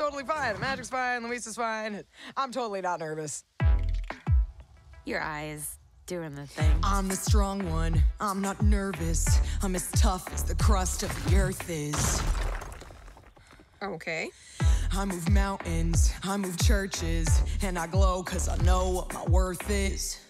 totally fine. The Magic's fine. Luisa's fine. I'm totally not nervous. Your eyes doing the thing. I'm the strong one. I'm not nervous. I'm as tough as the crust of the earth is. Okay. I move mountains, I move churches, and I glow cause I know what my worth is.